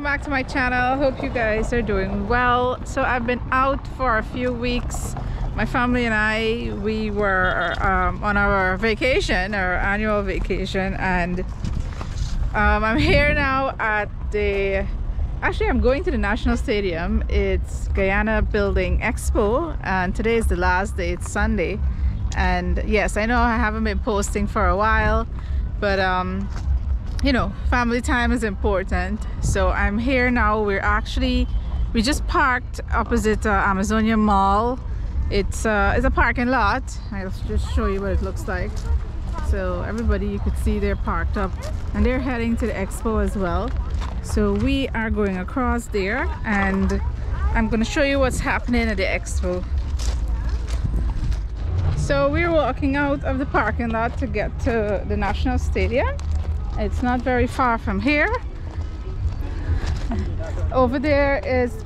welcome back to my channel. Hope you guys are doing well. So i've been out for a few weeks. My family and i we were um, on our vacation our annual vacation and um, i'm here now at the actually i'm going to the national stadium. It's guyana building expo and today is the last day. It's sunday. And yes i know i haven't been posting for a while but um you know family time is important. So i'm here now. We're actually we just parked opposite uh, amazonia mall. It's uh it's a parking lot. I'll just show you what it looks like. So everybody you could see they're parked up and they're heading to the expo as well. So we are going across there and i'm going to show you what's happening at the expo. So we're walking out of the parking lot to get to the national stadium it's not very far from here. Over there is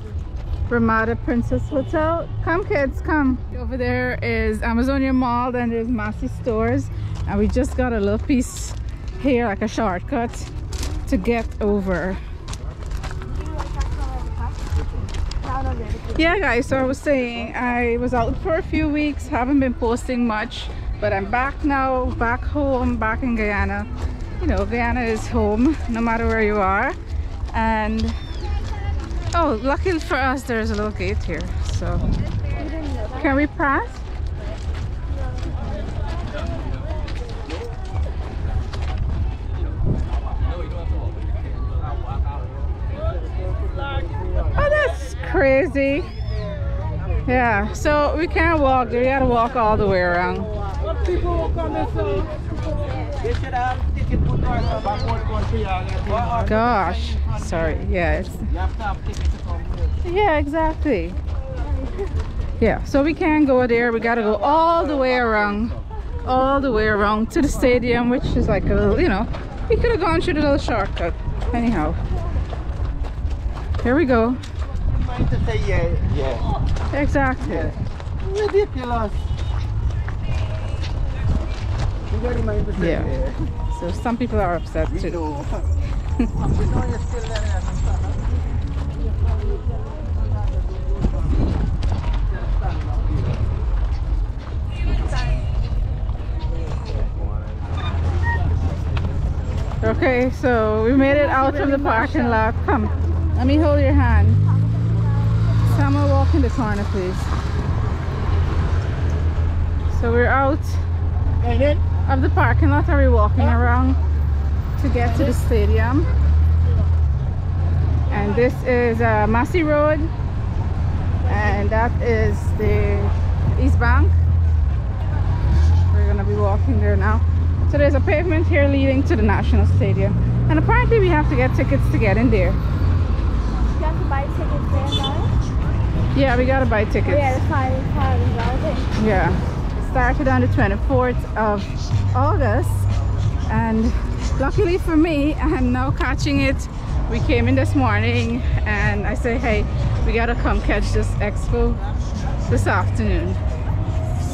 Ramada Princess Hotel. Come kids come. Over there is Amazonia Mall then there's Massy stores. And we just got a little piece here like a shortcut to get over. Yeah guys so I was saying I was out for a few weeks haven't been posting much but I'm back now back home back in Guyana you know Guyana is home no matter where you are. And oh lucky for us there's a little gate here so. Can we pass? Oh that's crazy. Yeah so we can't walk. You gotta walk all the way around Gosh, sorry. Yeah, it's. Yeah, exactly. Yeah, so we can't go there. We gotta go all the way around, all the way around to the stadium, which is like a little, you know, we could have gone through the little shortcut. Anyhow, here we go. Exactly. Ridiculous. Yeah. So some people are upset too. okay, so we made it out of the parking lot. Come, let me hold your hand. Someone walk in the corner, please. So we're out of the parking lot are we walking around to get to the stadium? And this is uh, Massy Road. And that is the East Bank. We're gonna be walking there now. So there's a pavement here leading to the National Stadium. And apparently we have to get tickets to get in there. You have to buy tickets there, no? yeah we gotta buy tickets. Oh, yeah, the five, five, yeah started on the 24th of August and luckily for me I'm now catching it we came in this morning and I say hey we gotta come catch this expo this afternoon.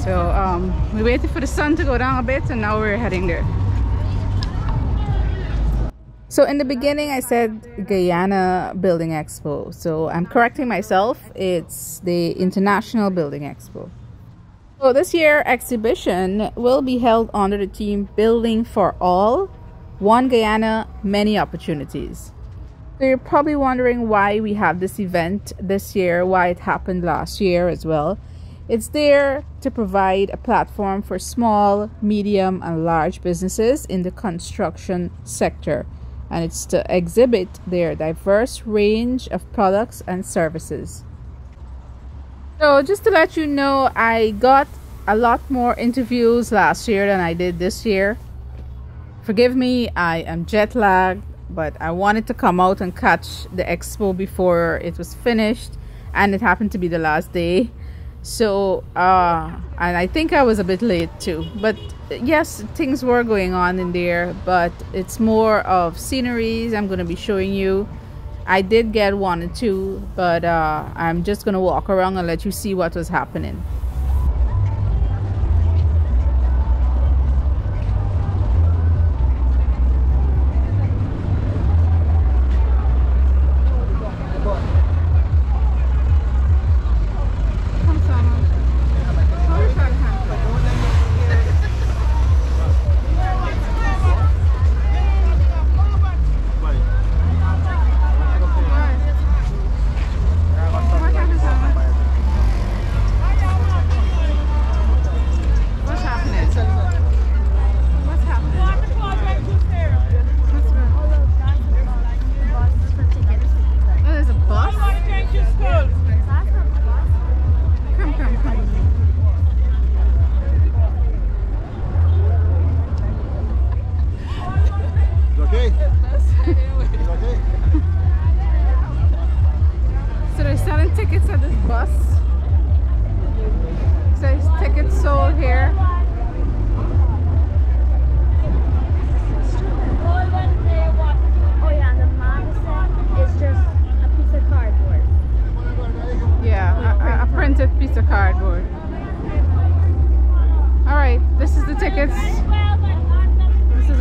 So um, we waited for the sun to go down a bit and now we're heading there. So in the beginning I said Guyana Building Expo. So I'm correcting myself. It's the International Building Expo so this year exhibition will be held under the theme Building for All, One Guyana, Many Opportunities. So you're probably wondering why we have this event this year, why it happened last year as well. It's there to provide a platform for small, medium, and large businesses in the construction sector, and it's to exhibit their diverse range of products and services. So just to let you know, I got a lot more interviews last year than I did this year. Forgive me, I am jet lagged, but I wanted to come out and catch the expo before it was finished, and it happened to be the last day. So, uh, and I think I was a bit late too. But yes, things were going on in there, but it's more of sceneries I'm going to be showing you I did get one or two, but uh, I'm just gonna walk around and let you see what was happening.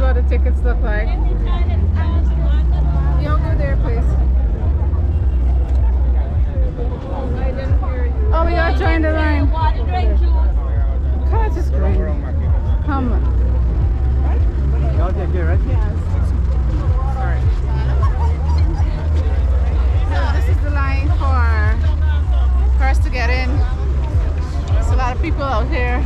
What the tickets look like. Y'all go there, please. Oh, we gotta join the line. God, it's great. Come. Y'all take it, right? Sorry. So this is the line for for us to get in. There's a lot of people out here.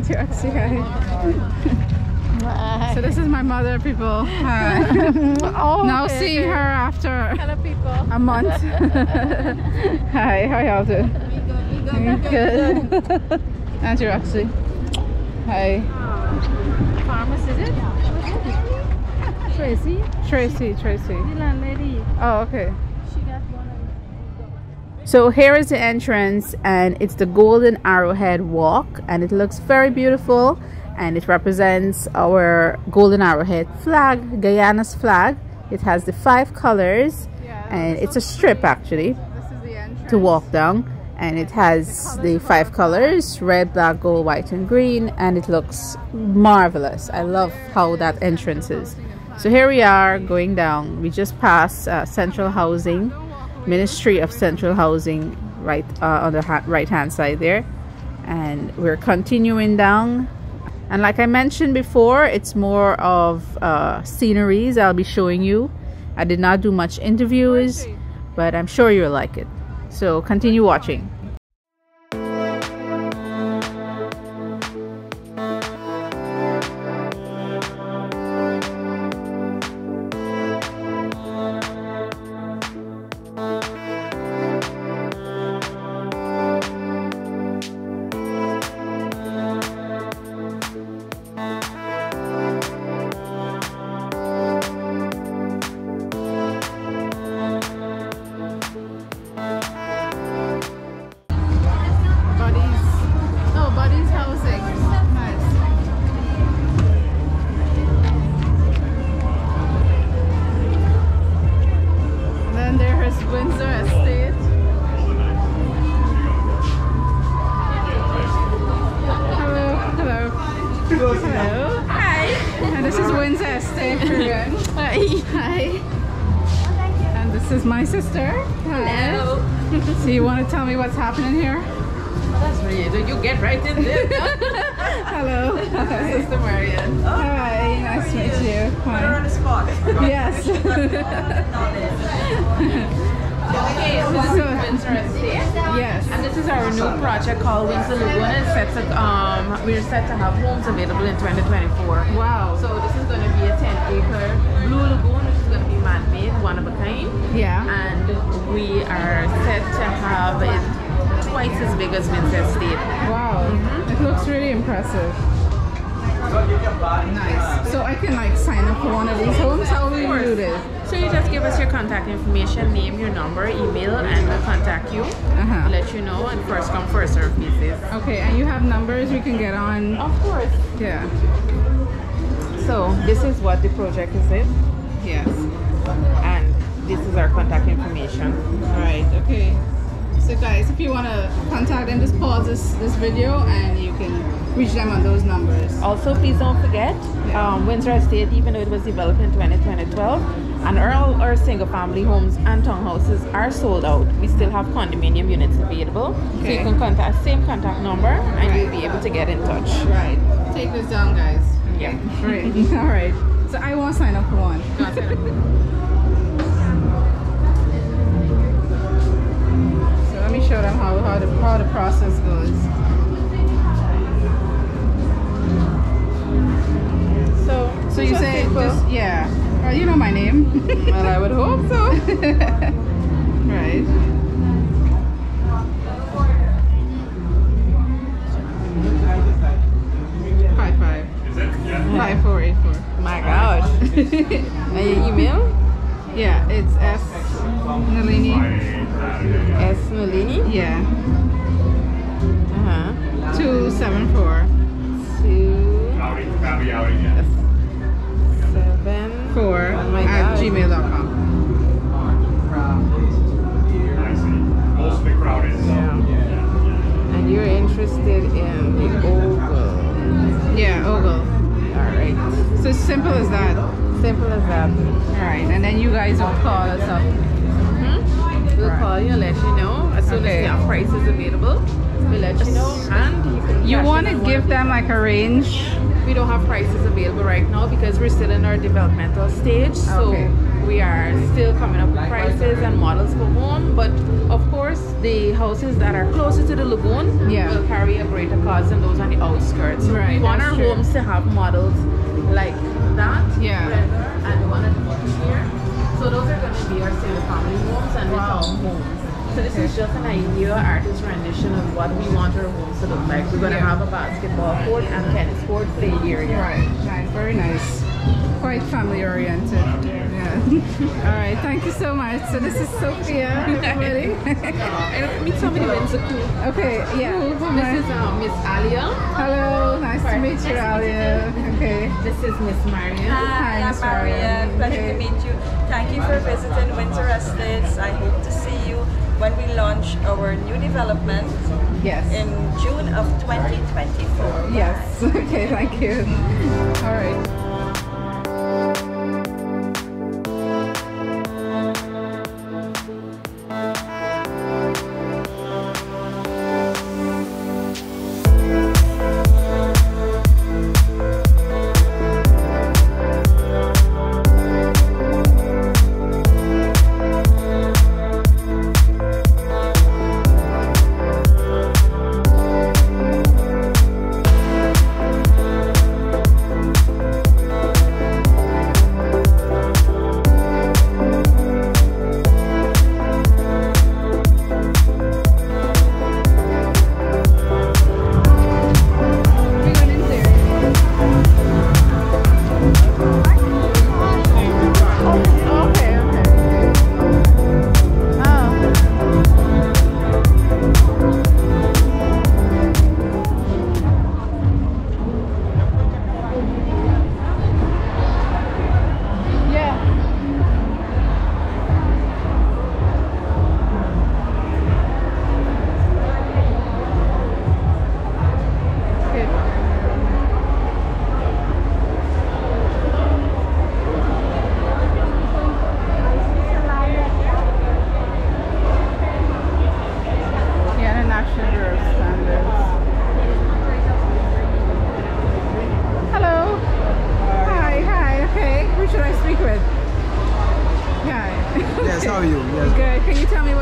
Hi, Joxy. Hi. So this is my mother, people. Hi. oh, now seeing her after Hello, people. a month. Hi, how are y'all doing? Good. And Joxy. Hi. Farmers, is it? Tracy, Tracy, Tracy. the landlady. Oh, okay. She got one of So here is the entrance and it's the Golden Arrowhead Walk and it looks very beautiful and it represents our Golden Arrowhead flag, Guyana's flag. It has the five colors and it's a strip actually This is the entrance. to walk down and it has the five colors red black gold white and green and it looks marvelous. I love how that entrance is. So here we are going down. We just passed uh, central housing ministry of central housing right uh, on the ha- right hand side there. And we're continuing down. And like i mentioned before it's more of uh, sceneries i'll be showing you. I did not do much interviews but i'm sure you'll like it. So continue watching. This is my sister. Hello. so you want to tell me what's happening here? That's really You get right in there. Hello. Hi. Sister Marian. Hi. Nice to meet you. Hi. the spot. Yes. Okay, so this is Windsor Estate. yes. And this is our new project called Windsor Lagoon. It's set to, um, we're set to have homes available in 2024. Wow. So this is going to be a 10 acre blue lagoon, man-made, one of a kind. Yeah. And we are set to have it twice as big as Windsor Estate. Wow. It looks really impressive. Nice. So I can like sign up for one of these homes. How will you do this? So you just give us your contact information, name, your number, email, and we'll contact you. Uh-huh. Let you know, and first come, first serve basis. Okay, and you have numbers we can get on. Of course. Yeah. So this is what the project is in, Yes. And this is our contact information. All right. Okay. So guys, if you want to contact them, just pause this this video and you can reach them on those numbers. Also, please don't forget, um, Windsor Estate, even though it was developed in 2012, and all our single-family homes and townhouses are sold out. We still have condominium units available, Okay. so you can contact same contact number, and you'll be able to get in touch. Right. Take this down, guys. Yeah. Great. All right. So I won't sign up for one. So let me show them how how the how the process goes. So, So you say just yeah. Well, you know my name. Well, I would hope so. right. Five five. Five four eight four. My gosh. and your email? Yeah, it's S Nalini. S. Nalini? Yeah. Uh-huh. Two seven four Two, seven, four Oh my at God. gmail.com. Crowded. So. Yeah. And you're interested in the oval. Yeah, Ogle. All right. So simple as that. Simple as that. Alright, and then you guys will call us up. Hmm? We'll Right. call you and let you know as soon Okay. as we have prices available. We'll let you know, and you. You want to give them like a range? We don't have prices available right now because we're still in our developmental stage. So Okay. We are still coming up with prices and models for home. But of course, the houses that are closer to the lagoon Yeah. will carry a greater cost than those on the outskirts. So Right, we want our true. homes to have models like that. Yeah. And the one at the bottom here. So those are going to be our single family homes and Wow. homes. So this is just an idea, artist rendition of what we want our homes to look like. We're going to Yeah. have a basketball court and tennis court play area. Right, nice, very nice. Quite family oriented. Yeah. Alright, thank you so much. So this is Sophia, everybody. And meet somebody in Zaku. okay, yeah. who- who am This is um, Miss Alia. Hello, nice to meet you, Alia. Okay. This is Miss Maria. Hi, Hi, Miss I'm Maria. Marian. Pleasure Okay. to meet you. Thank you for visiting Windsor Estates. I hope to see you when we launch our new development Yes. in June of 2024. Yes. Okay, thank you.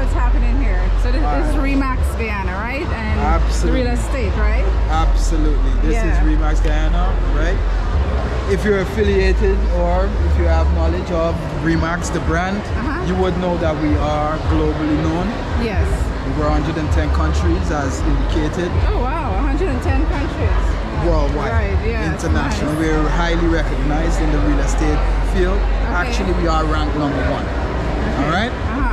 what's happening here. So this, this is Remax Guyana, right? And Absolutely. the real estate, right? Absolutely. This yeah. is Remax Guyana, right? If you're affiliated or if you have knowledge of Remax, the brand, uh -huh. you would know that we are globally known. Yes. We're 110 countries as indicated. Oh wow, 110 countries. Worldwide, right, yeah, international. Nice. We're highly recognized in the real estate field. Okay. Actually, we are ranked number one. Okay. All right? uh -huh.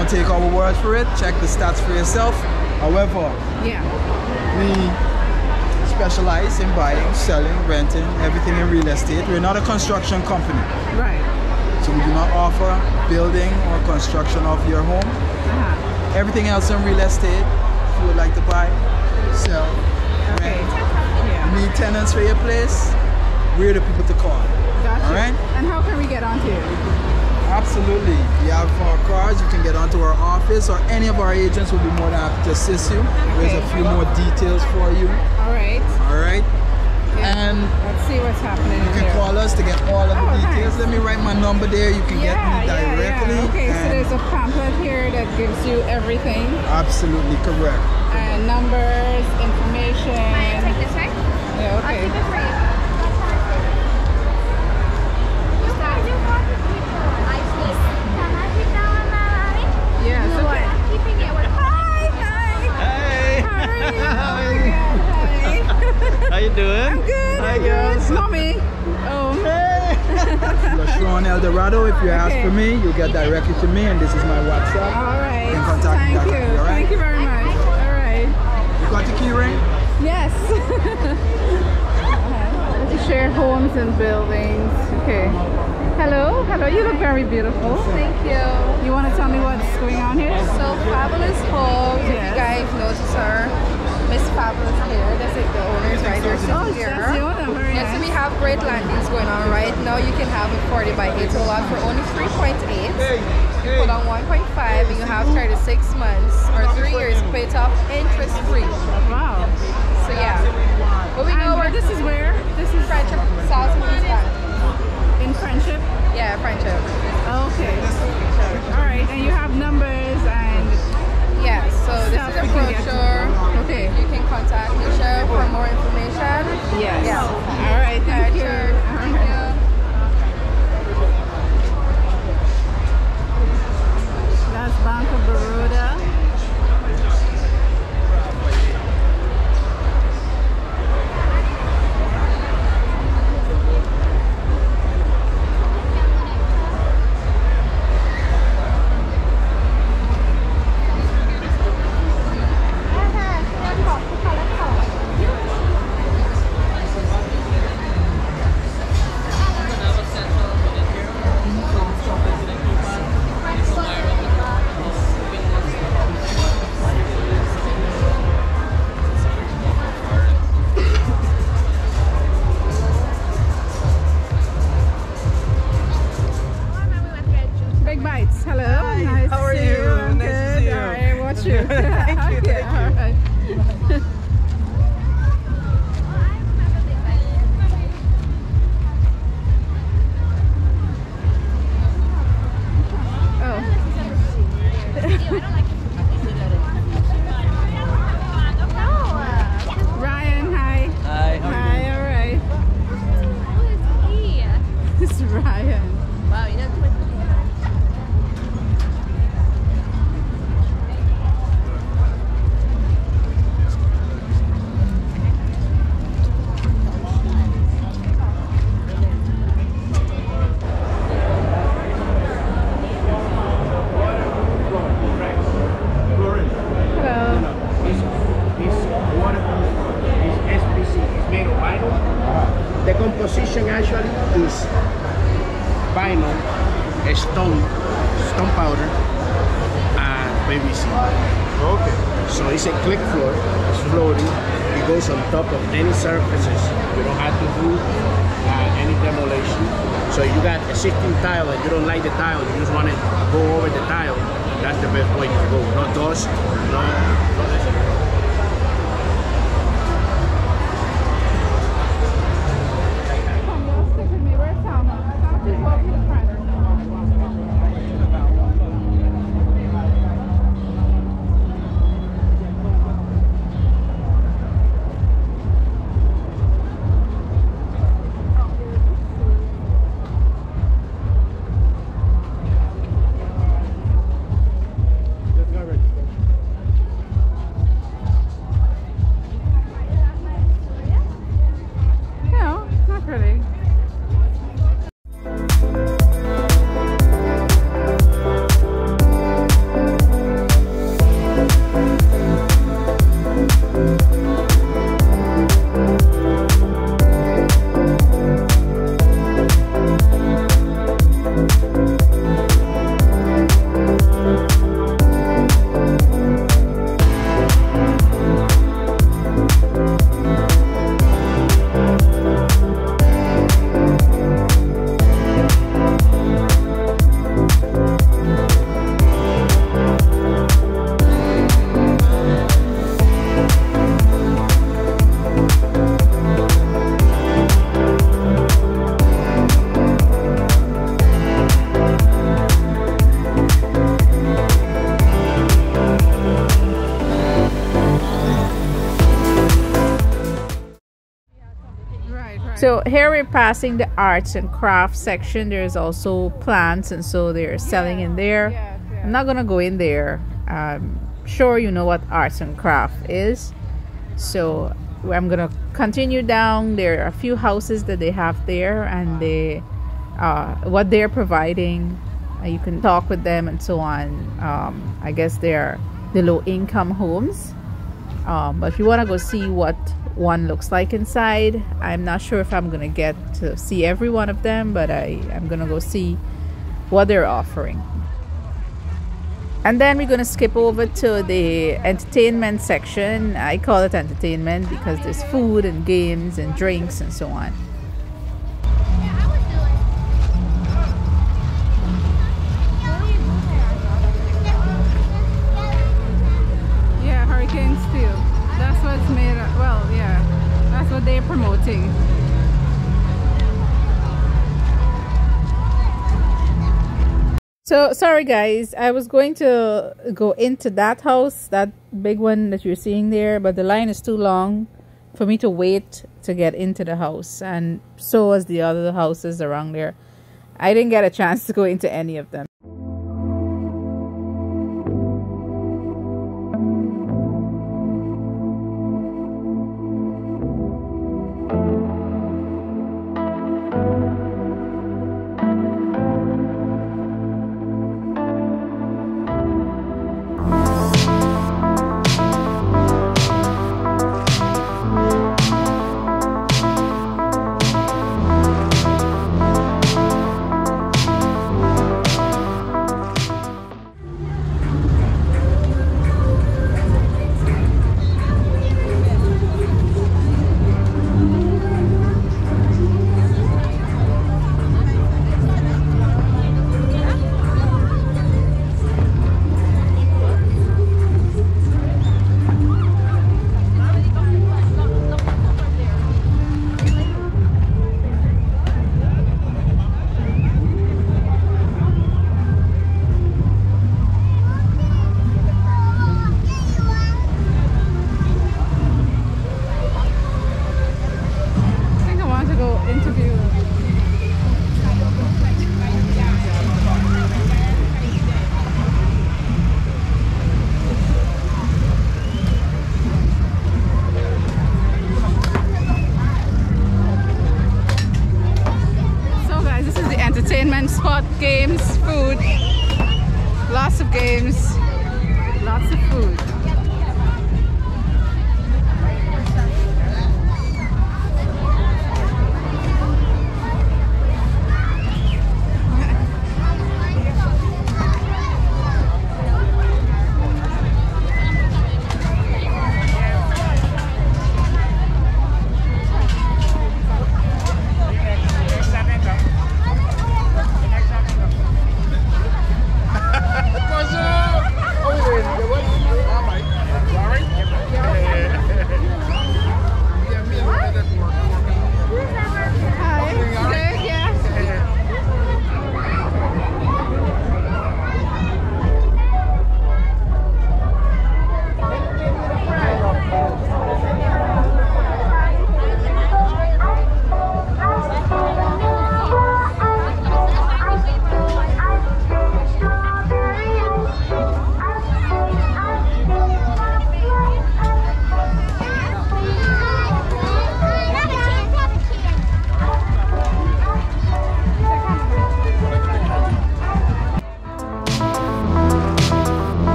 Don't take our word for it. Check the stats for yourself. However, Yeah. we specialize in buying, selling, renting, everything in real estate. We're not a construction company. Right. So we do not offer building or construction of your home. Uh-huh. Everything else in real estate, if you would like to buy, sell, Okay. rent, Yeah. need tenants for your place, we're the people to call. Gotcha. All right? And how can we get onto you? Absolutely. You have uh, our cards, you can get onto our office or any of our agents will be more than happy to assist you. There's a few more details for you. All right. All right? Yeah. And Let's see what's happening you can here. call us to get all of the Oh, details. nice. Let me write my number there. You can yeah, get me directly. Yeah, yeah. Okay, so there's a pamphlet here that gives you everything. Absolutely correct. And numbers, information. Might I take this, right? Yeah, I'll okay. How are you? Hi. How you doing? I'm good. Hi, I'm girls. good. Mommy. Oh. LaShawn Eldorado. If you ask for me, you'll get directly to me, and this is my WhatsApp. All right. You can contact me Thank directly, you. all right? Thank you very much. All right. You got the key ring? Yes. to share homes and buildings. Okay. Hello. Hello. You look very beautiful. Thank you. You want to tell me what's going on here? So Fabulous Homes, if you guys notice her, Miss Fabulous here. That's like the owner's right there Oh, sitting that's here. the owner. Very Yes, so we have great landings going on right now. You can have a 40 by 8 lot for only 3.8. You put on 1.5 and you have 36 months or 3 years paid off interest free. Wow. So yeah. But we know where this is where? This is friendship South and East Bank. Friendship. Yeah, friendship. Okay. All right. And you have numbers and Yeah, so this is a brochure. Okay. You can contact Nisha for more information. Yes. Yeah. All right. Thank you. Thank you. That's Bank of Baroda. So it's a click floor. It's floating. It goes on top of any surfaces. You don't have to do uh, any demolition. So you got existing tile and you don't like the tile, you just want to go over the tile. That's the best way to go. No dust, no, no So here we're passing the arts and crafts section. There's also plants, and so they're selling in there. Yeah, yeah. I'm not gonna go in there. I'm sure you know what arts and craft is. So I'm gonna continue down. There are a few houses that they have there, and they uh, what they're providing. Uh, you can talk with them and so on. Um, I guess they're the low income homes. Um, but if you want to go see what one looks like inside, I'm not sure if I'm gonna get to see every one of them, but I I'm gonna go see what they're offering. And then we're gonna skip over to the entertainment section. I call it entertainment because there's food and games and drinks and so on. Yeah, Hurricane Steel. That's what's made. Of, well, yeah, that's what they're promoting. So sorry guys, I was going to go into that house, that big one that you're seeing there, but the line is too long for me to wait to get into the house and so was the other houses around there. I didn't get a chance to go into any of them.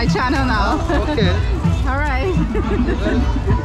My channel now. Okay. All right.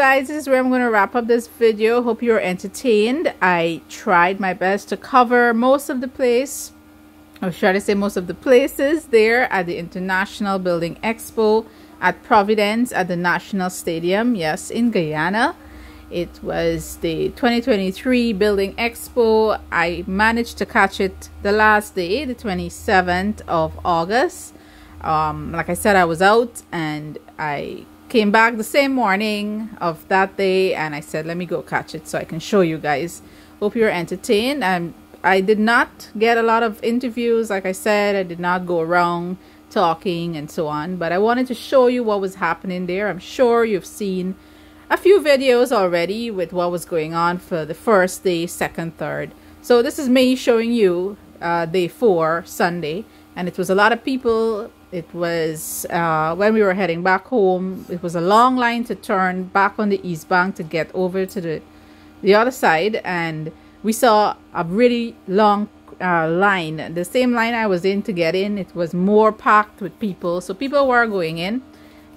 Guys this is where i'm going to wrap up this video. Hope you're entertained. I tried my best to cover most of the place i was trying to say most of the places there at the international building expo at providence at the national stadium yes in guyana. It was the 2023 building expo. I managed to catch it the last day the 27th of august. Um, like i said i was out and i came back the same morning of that day and I said let me go catch it so I can show you guys. Hope you're entertained. And I did not get a lot of interviews like I said. I did not go around talking and so on. But I wanted to show you what was happening there. I'm sure you've seen a few videos already with what was going on for the first day second third. So this is me showing you uh, day four Sunday. And it was a lot of people it was uh, when we were heading back home it was a long line to turn back on the east bank to get over to the the other side and we saw a really long uh, line. The same line i was in to get in it was more packed with people. So people were going in.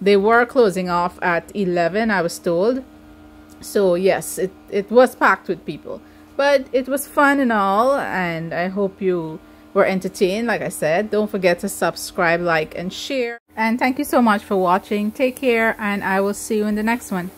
They were closing off at 11 i was told. So yes it, it was packed with people. But it was fun and all and i hope you were entertained like i said. Don't forget to subscribe like and share. And thank you so much for watching. Take care and i will see you in the next one